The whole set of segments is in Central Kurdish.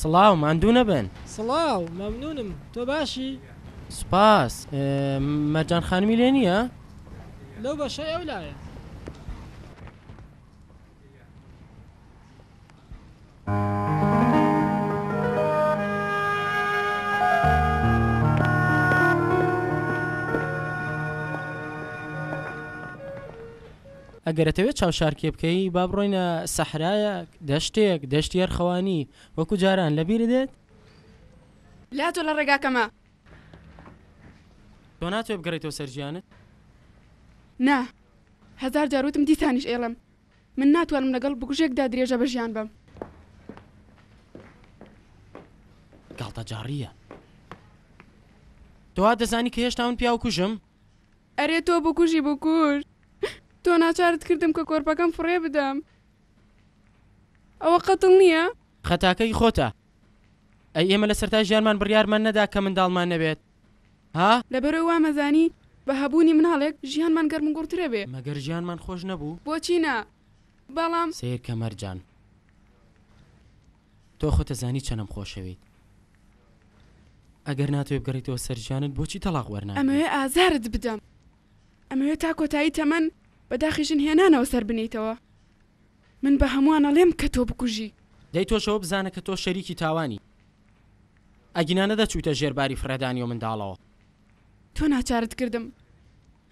سڵاو، ماندوو نەبن. سڵاو، مەمنوونم. تۆ باشی؟ سوپاس. مەرجان خانمی لێ نییە؟ لەو بەشەی ئەو لایە. ئەگەر ئەتەوێ چاوشارکێ بکەی با بڕۆینە سەحرایەک، دەشتێک، دەشتی ئەرخەوانی وەکو جاران لەبیرت دێت؟ لە تۆ لە ڕێگاکەمە. تۆ ناتوێ بگەڕێیتەوە سەر ژیانت؟ نا. هەزار جار وتم دیسانیش ئەیڵێم. من ناتوانم لەگەڵ بکوژێکدا درێژە بە ژیان بەم. گاڵتەجاڕییە. تۆ وادەزانی کە هێشتا من پیاو کوژم؟ ئەرێ تۆ بکوژی بکوژ تۆ ناچارت کردم کە کۆرپەکەم فڕێ بدەم ئەوە قەتڵ نییە؟ خەتاکەی خۆتە ئەی ئێمە لە سەرتای ژیانمان بڕیارمان نەدا کە منداڵمان نەبێت ها؟ لەبەرئەوەی وامەزانی بە هەبوونی مناڵێک ژیانمان گەرموگوڕترەبێ. مەگەر ژیانمان خۆش نەبوو؟ بۆچی نا بەڵام. سەیرکە مەرجان. تۆ خۆت ئەزانی چەنەم خۆشەوێیت ئەگەر ناتوێ بگەڕێیتەوە سەر ژیانت بۆچی تەڵاق وەرناگری. ئەمەوێ ئازارت بدەم ئەمەوێ تا کۆتایی تەمەن بە داخی ژن هێنانەوە سەر بنێیتەوە من بە هەمووان ئەڵێم کە تۆ بکوژی. دەی تۆش ئەوە بزانە کە تۆ شەریکی تاوانی ئەگینا نەدەچوویتە ژێر باری فڕێدانی ئەو منداڵەوە. تۆ ناچارت کردم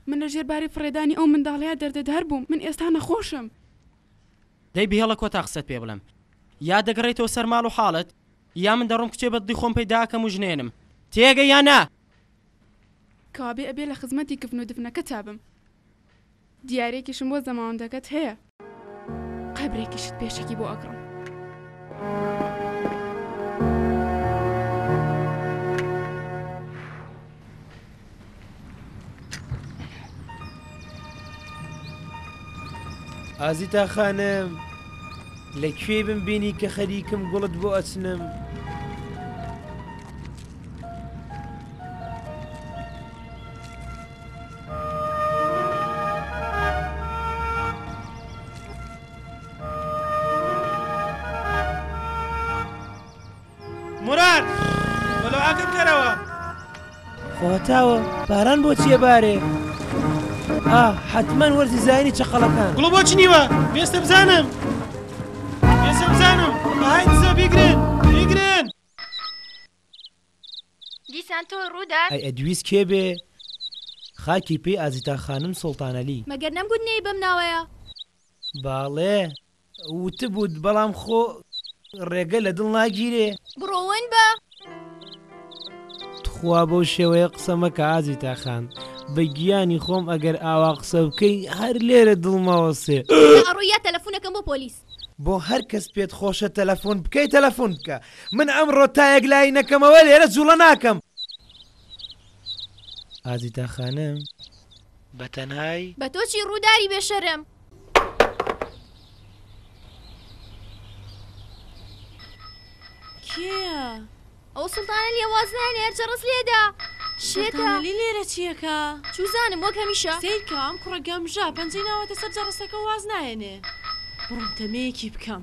من لە ژێر باری فڕێدانی ئەو منداڵەیا دەردەدار بووم من ئێستا نەخۆشم دەی بهێڵە کۆتا قسەت پێ بڵێم. یا دەگەڕێیتەوە سەر ماڵ و حاڵت، یا من دەڕۆم کچێ بەدڵی خۆم پەیدا ئەکەم و ژنێنم. تێگەی یا نا؟ کەوابێ ئەبێ لە خزمەتی کفن و دفنەکەتا بم. دیاریەکیشم بۆ زەماوەندەکەت هەیە. قەبرێکیشت پێشەکی بۆ ئەگڕم. ئازیتا خانم لە کوێی بم بینی کە خەریکم گوڵت بۆ ئەچنم مراد بەلۆ ئاگرم کەرەوە. خوهتاوە باران بۆچیە بارێ ئا حتممەن وەرزی زایانی چقەڵەکان گوڵ بۆچ نیوە بێستە بزانم بێسە بزانم بەهای دزە بیگرن بیگرن دیسان تۆ ڕوودا ئەی ئەدویست کێ بێ خاکی پێی ئازیتا خانم سوڵتانەلی. مەگەر نەمگوت نێی بەم ناوەیە؟ باڵێ. وتبووت بەڵام خۆ ڕێگە لە دڵ ناگیرێ. بڕۆ ون بە. تخوا بەو شێوەیە قسە مەکە ئازیتا خان بە گیانی خۆم ئەگەر ئاوا قسە بکەی هەر لێرە دڵم ئەوەسێ. جا ئەڕۆی یا تەلەفون ئەکەم بۆ پۆلیس. بۆ هەر کەس پێت خۆشە تەلەفون بکەی تەلەفون بکە من ئەمڕۆ تا یەکلایی نەکەمەوە لێرە جوڵە ناکەم. ئازیتا خانم بە تەنهای. بە تۆ چی ڕووداری بێ شەرم. کێیە؟ ئەو سوڵتانە لێ واز نایە لێر جەڕس لێدا شێتە لی لێرە چیەکە چوزانم وەک هەمیشە سیرکە ئەم کوڕە گەمژە پەنجەی ناوەتە سەر جەڕسەکە واز نایەنێ بڕۆم تەمەیەکی بکەم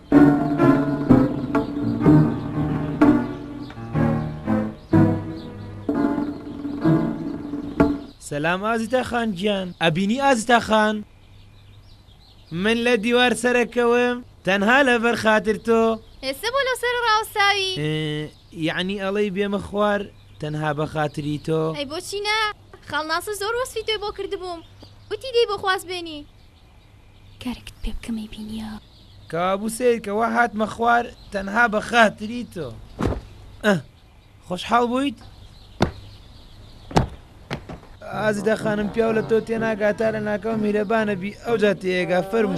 سەلام ئازیتا خان گیان ئەبینی ئازیتا خان من لە دیوار سەرەکەوم تەنها لەبەر خاتر تۆ ئێستا بۆ لەو سەر ڕاوساوی یعنی ئەڵەی بێمە خوار تەنها بە خاتری تۆ ئەی بۆچی نا خاڵناسە زۆر وەسفی تۆی بۆ کردبووم وتی دەی بۆ خواست بێنی کارەکت پێ بکەمەی بینیە کەوابوو سەیرکە وا هاتمە خوار تەنها بە خاتری تۆ ئە خۆشحاڵ بوویت؟ ئازیدا خانم پیاو لە تۆ تێناگا تا لە ناکاو میرەبانە بی ئەو جا تێگا فەرمو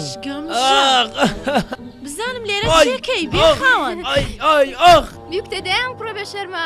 بزانم لێرەکەی بێخاوەن ئای ئای ئاخ بیکتە دەیان کوڕە بە شەرمە.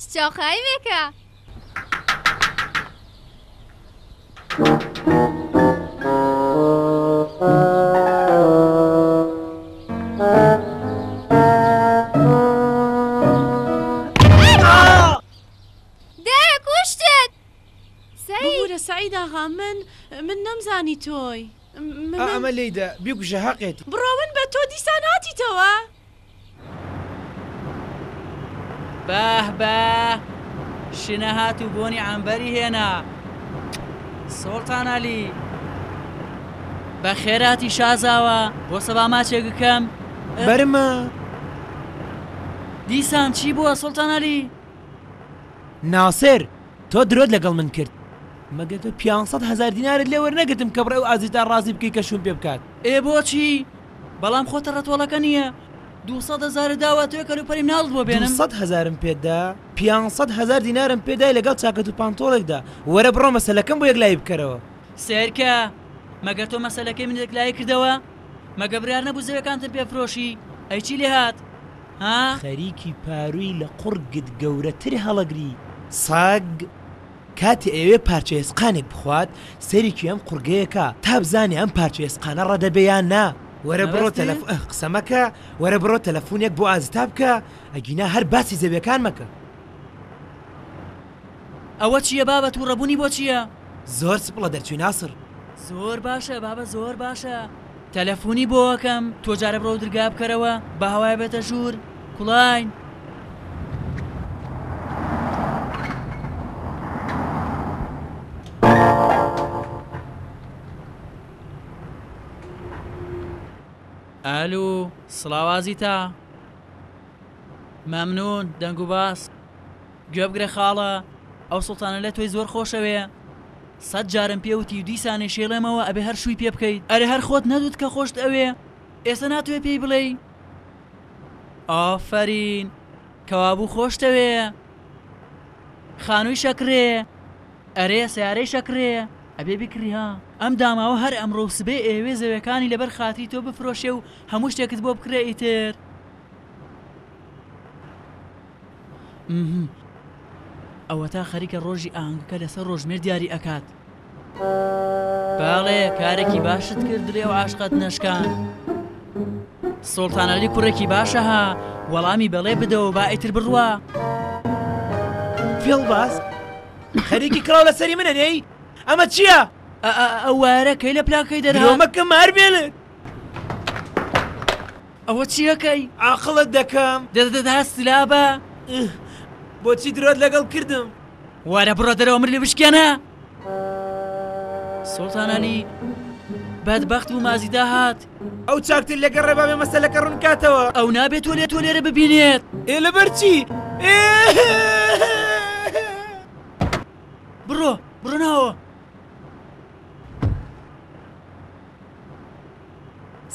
چ چاوخایمێکە! ئەمە لیدە بیکوژە هەقێتی بڕۆ من بە تۆ دیسان هاتیتەوە. باه باه شنە هات و بۆنی عەمبەری هێنا سوڵتان عەلی بە خێراتی شازاوە بۆ سەبا ماچێک بکەم بەرمە دیسان چی بووە سوڵتان عەلی ناسر تۆ درۆت لەگەڵ من کرد مەگەر تۆ پیانسەد هەزار دینارت لێ وەرنەگرتم کە بڕێ ئەو ئازیزتە ڕازی بکەی کە شووم پێ بکات ئێ بۆچی بەڵام خۆتە ڕەتۆڵەکە نیە دوو سەد هەزارت داوە ئەتەوێ کەلوپەلی مناڵت بۆ بێنم؟ دوو سەد هەزارم پێت دا؟ پیانج سەد هەزار دینارم پێ دای لەگەڵ چاکەت و پانتۆڵێکدا، وەرە بڕۆ مەسەلەکەم بۆ یەکلایی بکەرەوە. سەیرکە، مەگەر تۆ مەسەلەکەی منت یەکلایی کردەوە؟ مەگە برار نەبوو زەویەکانتم پێ فرۆشی؟ ئەی چی لێ هات؟ ها؟ خەریکی پارووی لە قوڕگت گەورەتر هەڵەگری، سەگ! کاتێ ئەیەوێ پارچە ئێسقانێک بخوات سەیرێکی ئەم قوڕگەیە کە تا بزانێ ئەم پارچە ئێسقانە ڕە دەبێ یان نا وەرە بڕۆ مەبەستی؟ تەلەف ئه قسە مەکە وەرە بڕۆ تەلەفونێک بۆ ئازیتا بکە ئەگینا هەر باسی زەویەکان مەکە. ئەوە چیە بابە توڕە بونی بۆ چیە. زۆر سپڵە دەرچوی ناسڕ. زۆر باشە بابە زۆر باشە. تەلەفونی بۆ ئەکەم تۆ جارە بڕۆ درگا بکەرەوە با هەوای بێتە ژوور کوڵاین. ئەلو سڵاو ئازیتا. مەمنون دەنگ و باس. گوێبگرە خاڵە، ئەو سوڵتانە لە تۆی زۆر خۆشەوێ، سەد جارم پێ وتی و دیسانیش ئیڵێمەوە ئەبێ هەر شووی پێ بکەیت، ئەرێ هەر خۆت نەدووت کە خۆشت ئەوێ، ئێسە ناتوێ پێی بڵێی؟ ئافەرین، کەوابوو خۆشتەوێ؟ خانووی شەکرێ؟ ئەرێ سەیارەی شەکرێ؟ ئەبێ بیکڕی ها، ئەم داماوە هەر ئەمڕۆ و سبەی ئەیەوێ زەوێکانی لەبەر خاتری تۆ بفرۆشێ و هەموو شتێکت بۆ بکڕێ ئیتر. ئمم ئەوەتا خەریکە ڕۆژی ئاهەنگەکە لەسەر ڕۆژمێر دیاری ئەکات. بەڵێ کارێکی باشت کرد دڵی ئەو عاشقەت نەشکاند. سوڵتانەلی کوڕێکی باشە ها وەڵامی بەڵێ بدەوە با ئیتر بڕوا. فێڵباز خەریکی کڵاو لەسەری من ئەنێی ئەمە چییە؟ ئەو وایەرە کەی لە پلاکەی دەرا؟ ئەمە کە مار بێنێت. ئەوە چی ئەکەی ئاقڵت دەکەم. دەدەدا سلا بە ئه. بۆچی درۆت لەگەڵ کردم. وەرە بڕۆ دەرەوە ملی بشکێنە. سوڵتان عەلی بەد بەخت بوو مازی داهات. ئەو چاکتر لەگە ڕێ بابێ مەسەلەکە ڕون کاتەوە. ئەو نابێ تۆ لێ تۆ لێرە ببینێت. ئێ لەبەر چی بڕۆ بڕۆ ناوە.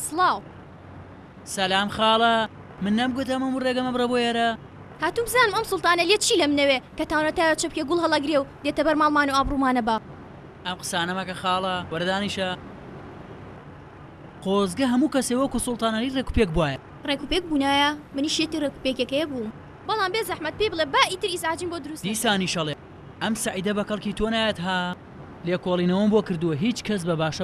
سڵاو. سەلام خاڵە من نەم گوت ئەمە مو ڕێگەمە بڕە بۆ ئێرە. هاتووم بزانم ئەم سوڵتانە لێت چی لەم نەوێ کە تاونەتاوێ چەپکێ گوڵ هەڵەگرێ و دێتە بەر ماڵمان و ئابڕوومانە بە. ئەم قسانە مەکە خاڵە وەرە دانیشە. خۆزگە هەموو کەسێ وەکو سوڵتانەلی ڕێکوپێک بوایە. ڕێکوپێک بوونایە منیش یەکێ ڕێکوپێکێکەیە بووم. بەڵام بێ زەحمەت پێی بڵێ با ئیتر ئیزعاجیم بۆ دروست نەکات. دیسانیشەڵێ ئەم سەعیدە بەکەڵکی تۆ نایەت ها. لێکۆڵینەوەم بۆ کردووە هیچ کەس بە باشە.